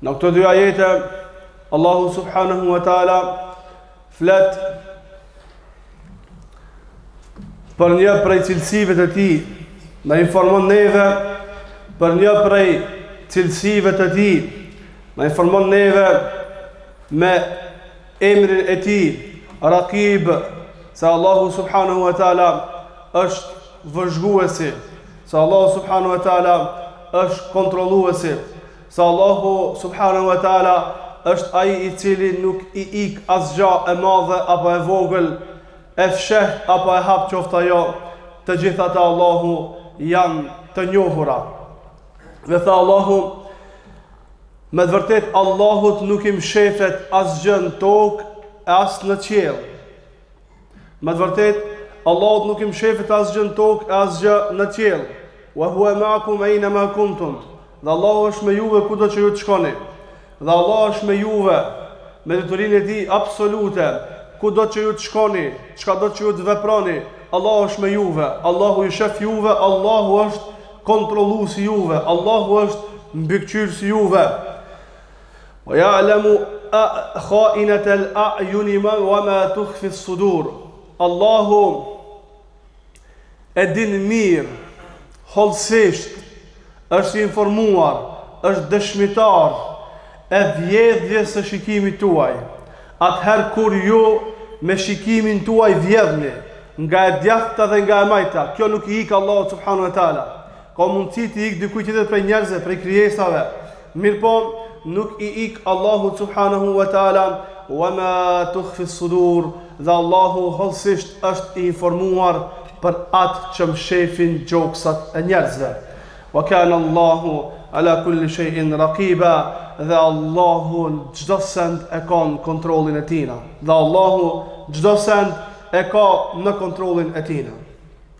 Në këto dy ajete, Allahu subhanahu wa ta'ala flet për një prej cilësive të tij, na informon neve për një prej cilësive të tij, na informon neve me emrin e tij, rakib, se Allahu subhanahu wa ta'ala është vëzhguesi, se Allahu subhanahu wa taala është kontrolluesi, se Allahu subhanahu wa taala është ai i cili nuk i ik asgjë e madhe apo e vogël, e fsheht apo e hapt qoftë ajo, të gjitha te Allahu janë të njohura. Dhe tha Allahu, me të vërtetë Allahut nuk i mshefet asgjë në tokë e as në qiell. Me të vërtetë, Allahut nuk i mshefet asgjë në tokë e asgjë në qiell. Wa huwa ma'akum aina ma kuntum. Dhe Allahu është me juve kudo që ju të shkoni. Dhe Allahu është me juve me diturinë e tij absolute. Kudo që ju të shkoni, çkado që ju të veproni, Allahu është me juve. Allahu ju shef juve, Allahu është kontrollues i juve, Allahu është mbikëqyrës i juve. Wa ya'lamu kha'inat al-a'yuni wa ma tukhfi as-sudur. Allahu e din mirë, hollësisht, është informuar, është dëshmitar i vjedhjes së shikimit tuaj. Atëherë kur ju me shikimin tuaj vjedhni nga e djathta dhe nga e majta, kjo nuk i ik Allahut subhanahu wa taala. Ka mundësi t'i ikë dikujt tjetër prej njerëzve, prej krijesave, Mirëpo, nuk i ik Allahut subhanahu wa taala, Wa ma tukhfi s-sudur, dhe Allahu hollësisht është i informuar për atë që mshefin gjoksat e njerëzve. Wa kana Allahu ala kulli shay'in raqiba, dhe Allahu çdo send e ka në kontrollin e Tij. Dhe Allahu çdo send e ka në kontrollin e Tij.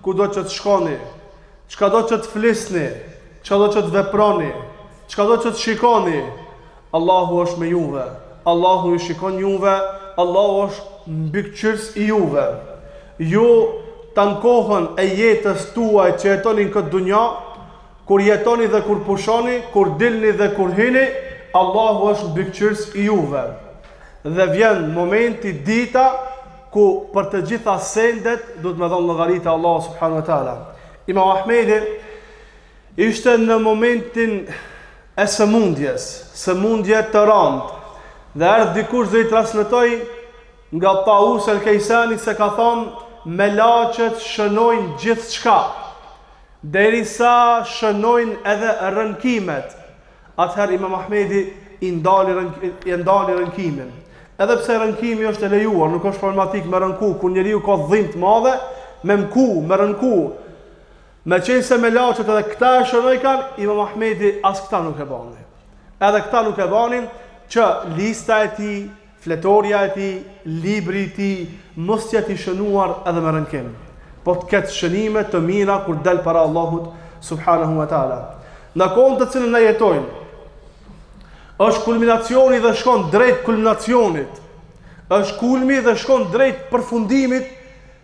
Kudo që të shkoni, çkado që të flisni, çkado që të veproni, çkado që të shikoni, Allahu është me juve, Allahu ju shikon juve, Allahu është mbikëqyrës i juve. Ju tan kohën e jetës tuaj që jetoni në këtë dunja, kur jetoni dhe kur pushoni, kur dilni dhe kur hini, Allahu është mbikëqyrës i juve. Dhe vjen momenti dita, ku për të gjitha sendet duhet me dhonë llogari te Allahu subhanahu wa taala. Imam Ahmedi ishte në momentin e sëmundjes, sëmundje të rondë. Dhe erdh dikush dhe i transmetoi nga Taus el Kejsani se ka thonë melaqet shënojnë gjithçka, derisa shënojnë edhe rënkimet. Atëherë Imam Ahmedi e ndali rënkimin. Edhe pse rënkimi është e lejuar, nuk është problematik me rënku kur njeriu ka dhimbt të madhe, me mku, me rënku. Me qenë se melaqet edhe këta e shënojkan, Imam Ahmedi as këta nuk e bani. Edhe këta nuk e bani që lista e tij Fletorja e tij, libri i tij, mos të jetë i shënuar edhe me rënkim, por të ketë shënime të mira kur del para Allahut subhanahu wa taala. Në kohën të cilën ne jetojmë, është kulminacioni dhe shkon drejt kulminacionit. Është kulmi dhe shkon drejt përfundimit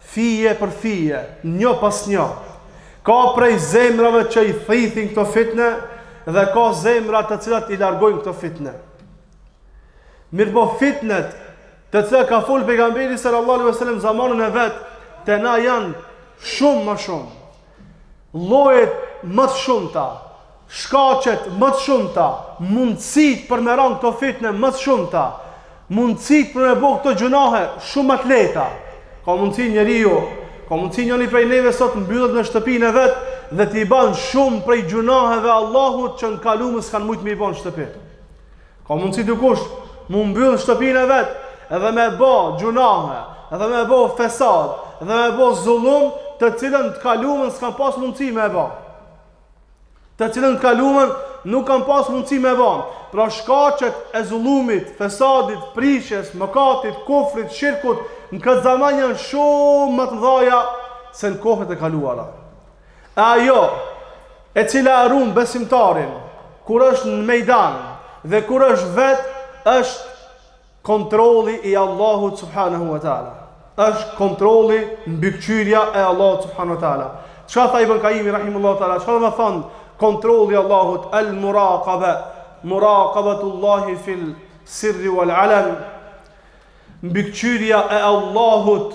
Fije për fije, një pas një. Ka prej zemrave që i thithin këto fitne dhe ka zemra të cilat i largojnë këto fitne. Mirëpo fitnet të cilat ka folë Pejgamberi sallallahu alaihi wasallam n'zamanin e vet, te na janë shumë ma shumë. Llojet ma të shumta, shkaqet ma të shumta, mundësitë për me ra në këto fitne ma të shumta, mundësitë për me bo këto gjynahe shumë ma të lehta. Ka mundësi njeriu, ka mundësi njëni prej neve sot mbyllet në shtëpinë e vet dhe t'i ban shumë prej gjynaheve Allahut që në kalumen s'kanë mujt me i ba n'shtëpi. Ka mundësi dikush mu mbyll n'shtëpinë e vet edhe me bo gjynahe, edhe me bo fesad, edhe me bo zullum të cilën n'të kalumen s'kanë pas mundësi me e ba. Të cilën n'të kalumen nuk kanë pas mundësi me e ba. Pra shkaqet e zullumit, fesadit, prishjes, mëkatit, kufrit, shirkut, në këtë zaman janë shumë ma të mdhaja se në kohët e kaluara. E ajo, e cila e run besimtarin, kur është në mejdan, dhe kur është vet, është kontrolli i Allahut subhanahu wa taala. Është kontrolli mbikëqyrja e Allahut subhanahu wa taala. Çka tha Ibn Kajimi rahimullahu taala? Çka do të thotë kontrolli i Allahut al muraqaba, muraqabatullahi fil sirri wal alan. Mbikëqyrja e Allahut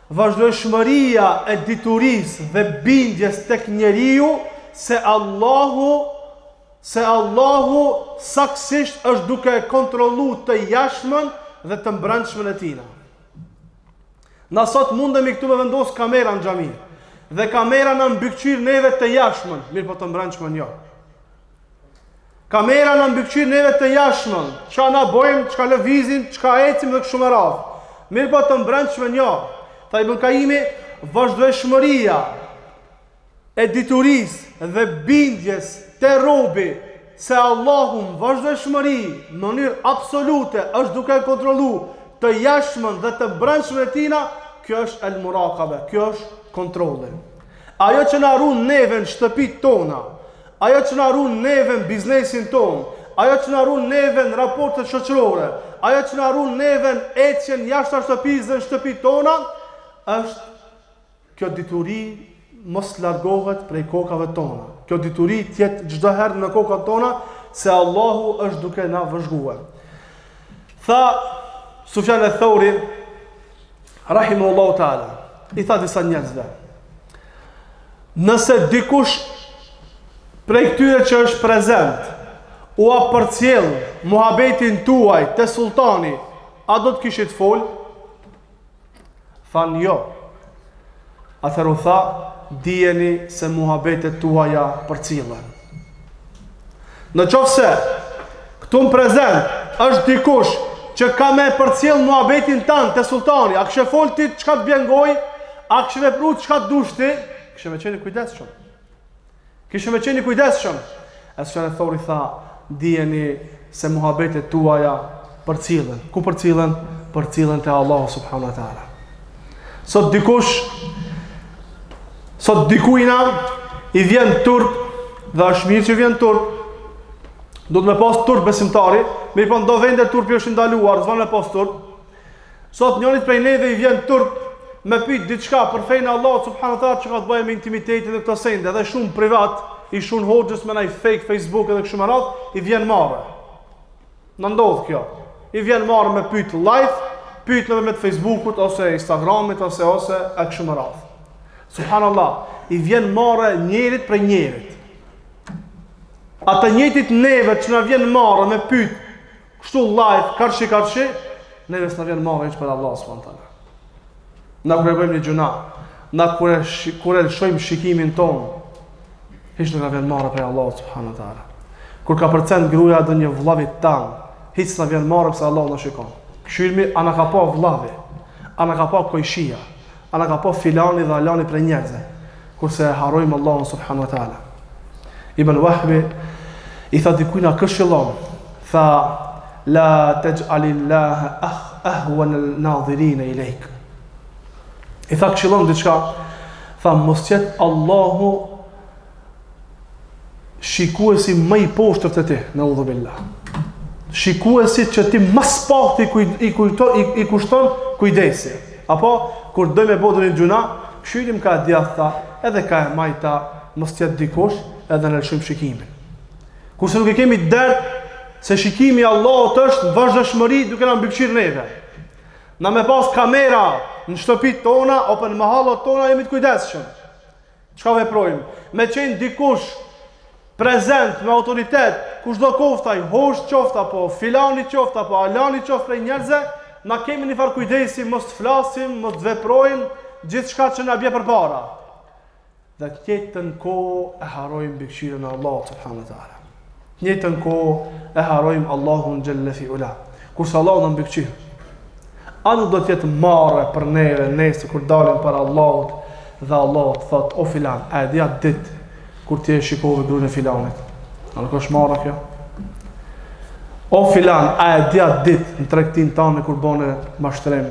Vazhdueshmëria e diturisë dhe bindjes tek njeriu se Allahu se Allahu saktësisht është duke e kontrollu të jashtmen dhe të mbrendshmën e tina. Na sot mundemi këtu me vendos kamera në xhaminë dhe kamera na mbikëqyr neve të jashtmen, mirëpo të mbrendshmën jo. Kamera na mbikqyr neve të jashtmen, çka na bojmë, çka lëvizim, çka ecim dhe kështu me radhë. Mirëpo të mbrendshmen jo, tha Ibn Kajimi, vazhdueshmëria e diturisë dhe bindjes te robi, se Allahu n'vazhdueshmëri, n'mënyrë absolute, është duke e kontrollu të jashtmen dhe të mbrendshmen e tina, kjo është el murakabe, kjo është kontrolli. Ajo që na run neve në shtëpitë tona, Ajo që na run neve në biznesin tonë, ajo që na run neve në raportet shoqërore, ajo që na run neve në ecjen jashtë shtëpisë dhe në shtëpitë tona, është kjo dituri mos largohet prej kokave tona. Kjo dituri të jetë çdo herë në kokat tona se Allahu është duke na vëzhguar. Tha Sufjan eth-Theuri, Rahimehullahu ta'ala, i tha disa njerëzve, nëse dikush prej këtyre që është prezent, ua përcjell muhabetin tuaj te sulltani, a do të kishit fol? Thanë jo. Atëherë u tha, Dijeni se muhabetet tuaja përcillen. Në qofë se, këtu në prezent, është dikush që ka me përcillë muhabetin tanë te sulltani, a kishe folë ti çka të bjen n'gojë, a kishe vepru çka të dush ti, kishe me qenë i kujdesshëm. Kishe me qenë i kujdesshëm. E Sufjan Theuri tha, dijeni se muhabetet tuaja përcillen. Ku përcillen? Përcillen te Allahu subhanahu wa ta'ala. Sot dikush, sot dikujna i vjen turp dhe është mirë që i vjen turp. Duhet me pas turp besimtari, mirëpo do vende turpi është i ndaluar, s'bon me pas turp. Sot njërit prej neve i vjen turp me pyt diçka për fenë e Allahut subhanahu taala që ka të bëjë me intimitetin dhe këto sende dhe shumë privat i shkrun hoxhës me naj fake Facebook edhe kështu me radhë i vjen marre na ndodh kjo i vjen marre me pyt live pyt nëpërmjet Facebookut ose Instagramit ose ose e kështu me radhë subhanallah i vjen marre njerit prej njerit ata njëjtit neve që na vjen marre me pyt Kështu live, karshi karshi, neve s'na vjen marre hiç prej Allahut subhanahu taala. Na kur e bëjmë një gjynah, na kur e kur e lëshojmë shikimin tonë, hiç nuk na vjen marre prej Allahut subhanahu taala. Kur kapërcen gruaja e ndonjë vllavit tan, hiç s'na vjen marre pse Allah na shikon. Kshyrmi a na ka pa vllavi, a na ka pa kojshia. A na ka pa filani dhe alani prej njerëzve, kurse e harrojmë Allahun subhanahu wa taala. Ibn Wahbi i tha dikujna këshillom, tha la taj'al illaha, ahwan al-nadhirin ilayk. I tha këshillom diçka, tha mos jet Allahu shikuesi ma i poshtër te ti, neudhu billah. Shikuesi që ti ma s'pakti i, i, kujto, i, i kushton kujdes. Apo, kur dojmë me bo ndonjë gjynah, kshyrim ka e djathta, edhe ka e majta, mos t'jetë dikush, edhe ne lëshojmë shikimin. Kurse nuk e kemi dert, se shikimi i Allahut është vazhdueshmëri duke na mbikëqyrë neve. Na me pas kamera në shtëpit tona, apo në mahalot tona, jemi të kujdesshëm. Çka veprojmë? Me qenë dikush prezent, me autoritet, kushdo qoftë ai, hoxhë qoftë apo filani qoftë apo alani qoftë prej njerëzve, na kemi një farë kujdesi, mos të flasim, mos të veprojmë, gjithçka që na bje përpara. Dhe të njëjtën kohë e harojmë mbikëqyrjen e Allahut subhanahu wa taala. Të njëjtën kohë e harrojmë Allahun xhelle fi ula. Kurse Allahu na mbikëqyr. A nuk do të jetë marre për neve nesër kur dalim para Allahut dhe Allahu të thotë o filan, a e di atë ditë kur ti e shikove gruën e filanit? A nuk është marre kjo? O filan, a e di atë ditë në tregtinë tane kur bone mashtrim?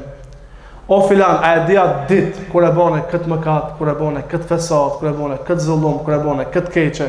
O filan, a e di atë ditë kur e bone këtë mëkat, kur e bone këtë fesad, kur e bone këtë zullum, kur e bone këtë të keqe?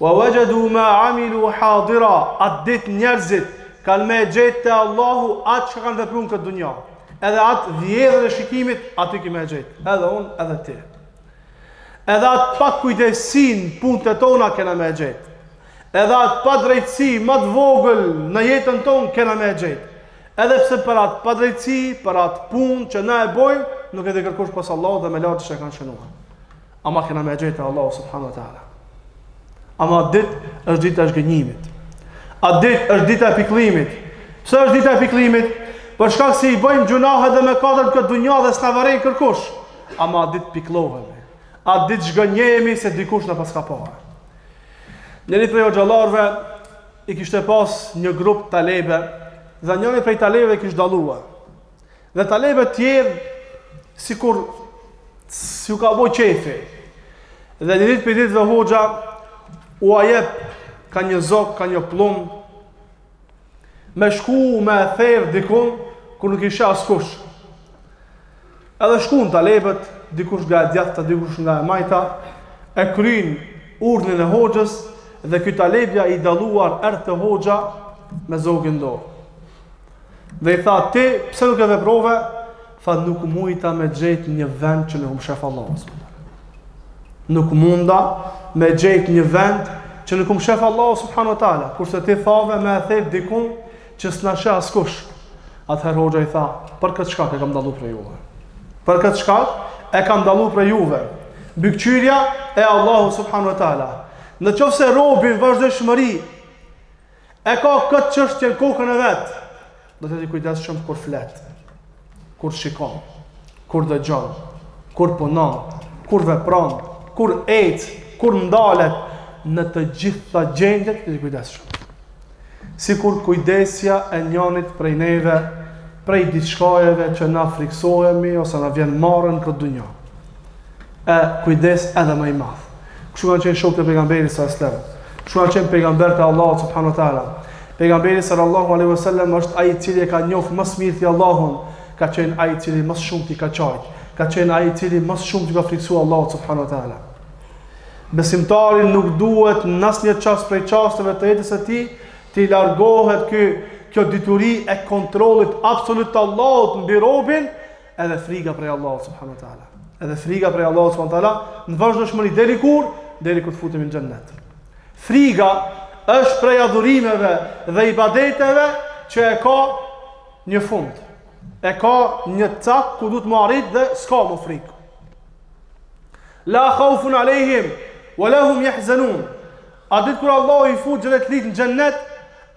Wa wajadu ma amilu hadira, atë ditë njerëzit kanë me e gjetë te Allahu atë çka kanë vepruar në këtë dunja. Edhe atë vjedhën e shikimit aty ke me e gjetë, edhe unë edhe ti. Edhe atë pakujdesinë n'punët e tona kena me e gjetë. Edhe atë padrejtësi më të vogël në jetën tonë kena me e gjetë. Edhe pse për atë padrejtësi, për atë punë që na e bojmë, nuk e di kërkush pos Allahu dhe melaqet që e kanë shënuar. Ama kena me gjetë te Allahu subhanahu wa taala. Ama ajo ditë është dita e zhgënjimit. Ajo ditë është dita e pikëllimit. Pse është dita e pikëllimit? Për shkak se i bëjmë gjynahet dhe mëkatet n'këtë dunja dhe s'na vëren kërkush. Ama atë ditë pikëllohemi. Atë ditë zhgënjehemi se dikush na paska parë. Njëri prej hoxhallarëve i kishte pas një grup talebe dhe njërin prej talebeve e kishte dalluar. Dhe talebeve tjerë sikur s'ju ka bo qefi. Dhe një ditë prej ditëve hoxha ua jep ka një zog, ka një pllum me shku me e therë dikun ku nuk i sheh askush. Edhe shkun talebet, dikush nga e djathta, dikush nga e majta, e kryjnë urdhrin e hoxhës dhe ky talebja i dalluar erdh te hoxha me zogin n'dorë. Dhe i tha, ti, pse nuk e veprove? Tha, nuk mujta me gjejt një vend që nuk më shef Allah. Nuk munda me gjejt një vend që nuk më shef Allahu, subhanahu wa taala. Kurse ti thave me e therë dikun që s'na sheh askush. Atëherë hoxha i tha, për këtë shkak e kam dallu prej juve. Për këtë shkak e kam dallu prej juve. Mbikëqyrja e Allahut subhanahu wa taala. Në qoftë se robi n'vazhdueshmëri E ka këtë çështje në kokën e vet. Do të jetë i kujdesshëm kur flet, kur shikon, kur dëgjon, kur punon, kur vepron, kur ec, kur ndalet në të gjitha gjendjet jetë i kujdesshëm. Sikur kujdesja e njënit prej neve, prej diçkajeve që na friksohemi ose na vjen marre n'këtë dynja. e kujdes edhe më i madh. Kështu kanë qenë shokët e pejgamberit alejhi selam. Kështu kanë qenë pejgamberët e Allahut subhanahu wa taala. Pejgamberi sallallahu alaihi wasallam është ai i cili e ka njohur më së miri Allahun, ka qenë ai i cili më shumë i ka qajt, ka qenë ai i cili më shumë t'i ka friksu Allahut subhanahu wa taala. Besimtari nuk duhet në asnjë çast prej çasteve të jetës së tij t'i largohet ky kjo dituri e kontrollit absolut të Allahut mbi robin Edhe frika prej Allahut subhanahu wa taala. Edhe frika prej Allahut subhanahu wa taala në vazhdueshmëri deri kur? Deri kur të futemi në xhennet. Frika është prej adhurimeve dhe ibadeteve që e ka një fund. E ka një cak ku duhet me arrit dhe s'ka më frikë. La khaufun alehim wa la hum yahzanun. At ditë kur Allahu i fut xhennetlitë në xhennet,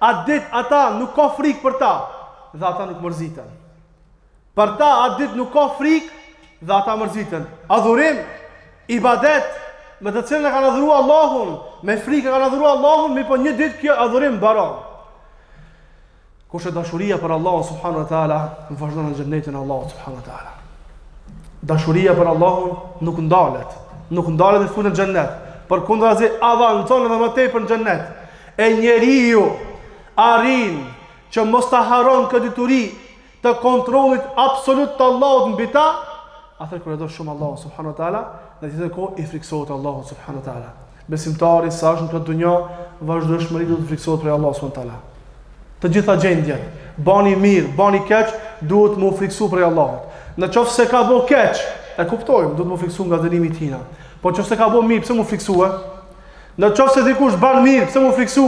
at ditë ata nuk ka frikë për ta dhe ata nuk mërziten. Për ta atë ditë nuk ka frikë dhe ata mërziten. Adhurim, ibadet, me të cilën e kanë adhurua Allahun, me frikë e kanë adhurua Allahun, mirëpo një ditë ky adhurim mbaron. Kurse dashuria për Allahun subhanahu wa taala, vazhdon në xhennetin e Allahut subhanahu wa taala. Dashuria për Allahun nuk ndalet, nuk ndalet si futen në xhennet, përkundrazi avancon edhe më tepër në xhennet. E njeriu arrin që mos ta harron këtë dituri, të kontrollit absolut të Allahut mbi ta, atëherë kur e do shumë Allahun subhanahu wa taala, në të njëjtën kohë i frikësohet Allahut subhanahu wa taala. Besimtari sa është në këtë dunja, vazhdueshmëri duhet të frikësohet prej Allahut subhanahu wa taala. Të gjitha gjendjet, bani mirë, bani keq, duhet m'u frikësu prej Allahut. Në qoftë se ka bo keq, e kuptojmë, duhet m'u frikësu nga dënimi i tina. Po në qoftë se ka bo mirë, pse m'u frikësu? Në qoftë se dikush ban mirë, pse m'u frikësu?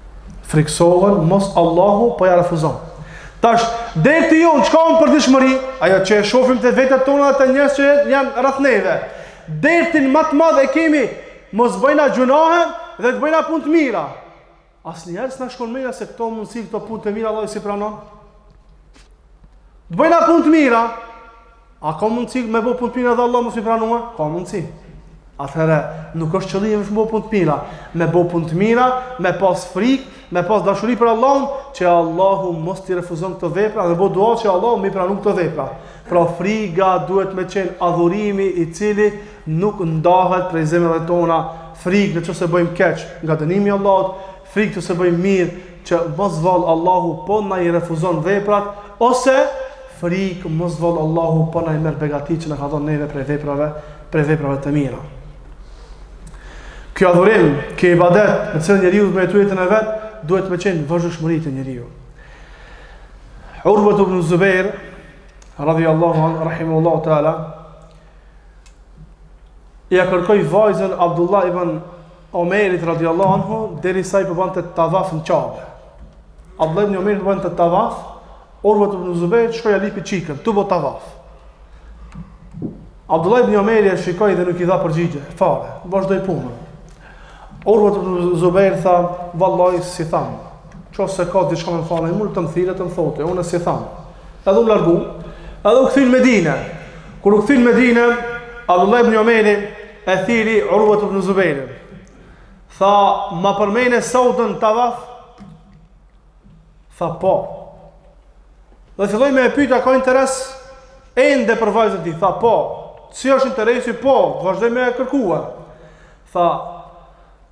Friksohen mos Allahu po ia refuzon. Tash derti jonë çka âsht për dëshmëri? Ajo që e shohim te vetat tona te njerëz që janë rreth neve. Dertin më të madh e kemi mos bëjna gjunahe dhe të bëjna punë të mira. Asnjëherë s'na shkon mendja se këto mundësi këto punë të mira Allahu si pranon. Të bëjna punë të mira, A ka mundësi me bo punë të mira dhe Allahu mos me i pranu? Ka mundësi. Atëherë, nuk është qëllimi me bo punë të mira. Me bo punë të mira, me pas frikë, me pas dashuri për Allahun, që Allahu mos t'i refuzon këto vepra e me bo dua që Allahu me i pranu këto vepra. Pra friga duhet me qenë adhurimi i cili nuk ndahet prej zemrave tona frikë në qoftë se bëjmë keq nga dënimi i Allahut, Frikë të se bëjmë mirë që mos vallë Allahu po na i refuzon veprat, ose frikë mos vallë Allahu po na i merr begatitë që na ka dhonë neve prej veprave, prej veprave të mira. Ky adhurim, ky ibadet, me cilin njeriu me e jetu jetën e vet, duhet me qenë vazhdueshmëri te njeriu. Urvetu ibn Zubejr, radiallahu, rahimehullahu teala, ia kërkoi vajzën Abdullah ibn Omerit radiallahu anhu derisa ai po bante tavaf në Qabe. Abdullah ibn Omeri po bante tavaf, Urve ibn Zubejr shkoi ia lypi çikën, tu bo tavaf. Abdullah ibn Omeri e shikoi dhe nuk i dha përgjigje, fare, vazhdoi punën. Urve ibn Zubejr tha, vallahi s'i tham. Qoftë se ka diçka me thonë, ai mund të më thirrë të më thotë, unë s'i tham. Edhe u largu, edhe u kthyn në Medinë. Kur u kthyn në Medinë, Abdullah ibn Omeri E thirri Urvet ibn Zubejrin. Tha, ma përmende Saudën n'tavaf? Tha, po. Dhe filloi me e pyt, a ka interes ende për vajzën ti? Tha, po. Si është interesi? Po, vazhdoj me e kërkua. Tha,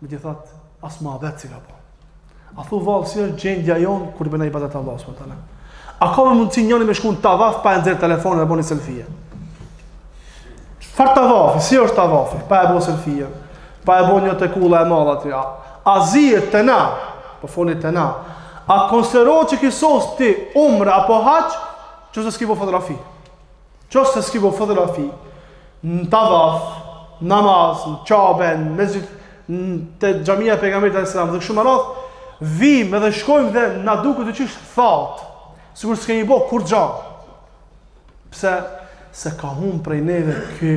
Megjithatë, as ma dhe cika po. A thu vallë, si është gjendja jonë, kur i bëna ibadet Allahut subhanehu teala. A ka me mundësi njëni me shku në tavaf, pa e nxjerrë telefonin dhe bo ni selfie? Çfarë tavafi, si është tavafi, pa e bo selfie, pa e bo një te kulla e madhe aty, a, a zirë të na, po foni të na, a konsiderohet që ki sos ti umre apo haxh, qoftë se s'ki bo fotografi? Qoftë se s'ki bo fotografi, në tavaf, n'namaz, në Qabe, në mesxhid, te xhamia e pejgamberit alejhi selam, dhe kështu me radhë, vijmë edhe shkojmë dhe na duket qysh thatë, sikur s'kemi bo kurgja. Pse, se ka humb prej neve ky,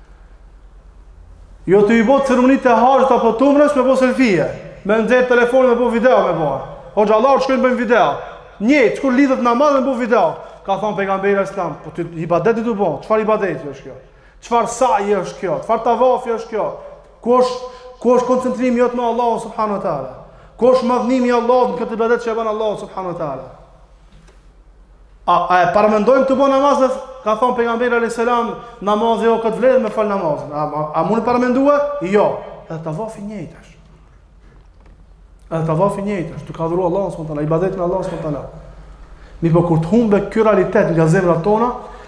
Jo t'i bon ceremonitë e haxhit apo të umres me bo selfie. Me nxjerrë telefonin me bo video me bo. O gjallarë të shkojnë bëjmë video. Një, që kur lidhet në namaz me bo video. Ka thonë pejgamberi alejhi selam, po ti ibadet je tu bo. Çfarë ibadeti është ky? Çfarë saji është ky? Çfarë tavafi është ky? Ku është, ku është koncentrimi jot me Allahun subhanu ta'ala? Ku është madhnimi i Allahut në këtë ibadet që e ban Allahut subhanu ta'ala? A, a e paramendojmë tu bo namaz? Ka thonë pejgamberi a.s. Namazi o kaq vlerë me fal namazin. A, a, a mund e paramendu? Jo. Edhe tavafi njëjtë është. Edhe tavafi njëjtë është. Duke adhuru Allahun subhanehu teala. Ibadet Allahut subhanehu teala. Mirëpo kur të humbë ky realitet nga zemrat tona,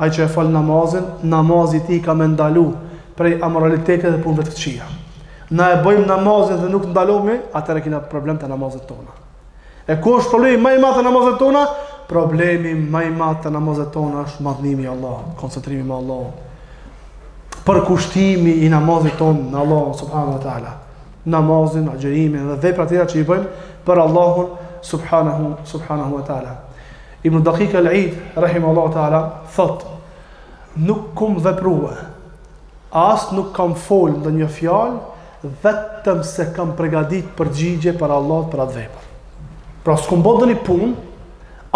Ai që e fal namazin, namazi i tij ka me ndalu prej amoralitetit dhe punëve të këqija. Na e bëjmë namazin dhe nuk ndalomi, atëherë kemi problem te namazet tona. E ku është problemi më i madh të namazit tona? Problemi më i madh te namazet tona është madhnimi i Allahut, koncentrimi me Allahun. Përkushtimi i namazit tonë Allahut subhanahu wa taala. Namazin, agjërimin dhe veprat tjera që i bëjmë për Allahun subhanahu subhanahu wa taala. Ibnu Dakik el-Id, rahimahullahu ta'ala, thot, nuk kum veprue, as nuk kam fol ndonjë fjalë, vetëm se kam pregadit përgjigje para Allahut për atë vepër. Pra s'kum bo ndonjë punë,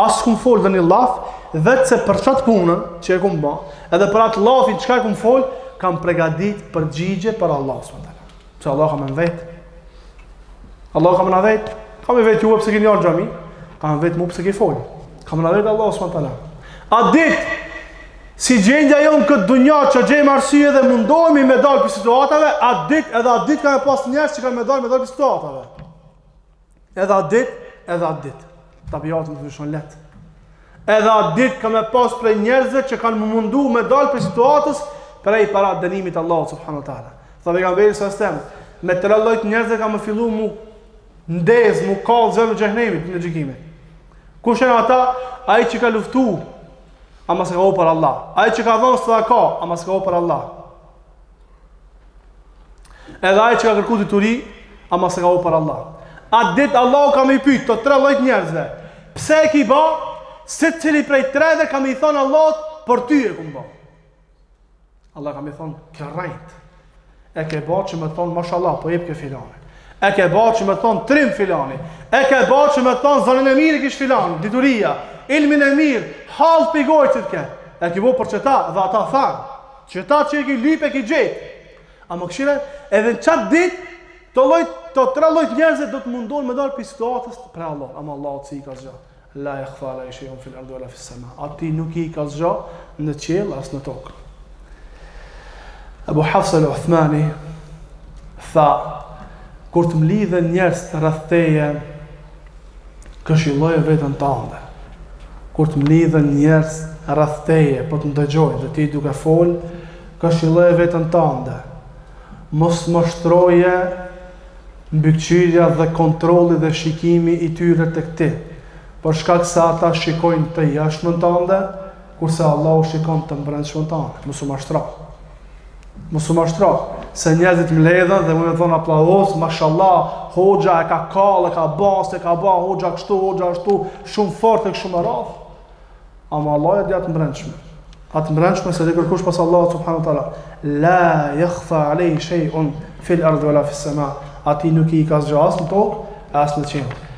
as s'kum fol ndonjë llaf, vetëm se për qatë punën që e kum ba, edhe për atë llafin çka e kum fol, kam pregadit përgjigje para Allahut subhanahu wa ta'ala. Pse? Allahu ka me m'vet. Allahu ka me na vet. Ka me vet juve pse keni ardh xhami? Ka me vet mu pse ke folë? Ka me na vet Allahu subhanahu wa ta'ala. Atë ditë, si gjendja jonë n'këtë dunja që gjejmë arsye dhe mundohemi me dalë prej situatave, atë ditë edhe atë ditë ka me pas njerëz që ka me dalë me dalë për situatave. Edhe atë dit, edhe atë dit. Tabiati s'ndryshon leht. Edhe atë dit ka me pas prej njerëzve që kanë m'u mundu me dalë prej situatës prej para dënimit Allahut subhanahu ta'ala. Tha Pejgamberi sallallahu alejhi ve selem, me tre llojt njerëzve ka me fillu mu ndez, mu kall zjarri i xhehnemit ditën e gjykimit. Kush jan ata, ai që ka luftu, ama s'e ka bo për Allah. Ai që ka dhonë sadaka, ama s'e ka bo për Allah. Edhe ai që ka kërku dituri, ama s'e ka bo për Allah. Atë dit Allahu ka me i pyet këto tre llojt njerëzve. Pse e ke ba? Secili prej treve ka me i thon Allahut për ty e kum bo. Allahu ka me i thon ke rrejt. E ke ba që me thon mashallah po jep ke filani. E ke ba që me thon trim filani. E ke ba që me thon zonin e mirë e kish filan, dituria, ilmin e mirë, hall pigojtit ke. E ke bo për qeta dhe ata thanë. Qeta që e ki lyp e ki gjet. Ama kshyre, edhe në qatë dit, të llojt, këto tre llojt njerëzve do të mundohen me dalë prej situatës para Allahut. Ama Allahut s'i ik asgja. La jahfa alejhi shej'un fil erdi ve la fis-sema. Atij nuk i ik asgja në qiell, as në tokë. Ebu Hafs el-Uthmani, tha, kur të mlidhen njerëzt rreth teje, Këshilloje veten tënde. Kur të mlidhen njerëz rreth teje po të ndëgjojnë dhe ti duke folë, këshilloje veten tënde. Mos të mashtrojë mbikëqyrja dhe kontrolli dhe shikimi i tyre tek ti, për shkak se ata shikojnë të jashtmen tënde, kurse Allahu shikon të mbrendshmën tënde. Mos u mashtro. Mos u mashtro, se njerëzit më lavden dhe më thonë aplaus, mashallah, hoxha e ka kallë, e ka bas, e ka ba, hoxha kështu, hoxha ashtu, shumë fort e kështu më raf. Ama Allah e di atë mbrençme. Atë mbrençme s'e di kërkush pos Allah subhanu tala. La jëkhfa alej shej unë fil ardhë vela fis sema. Ati nuk i kalon gjë as në tokë, as në qiell.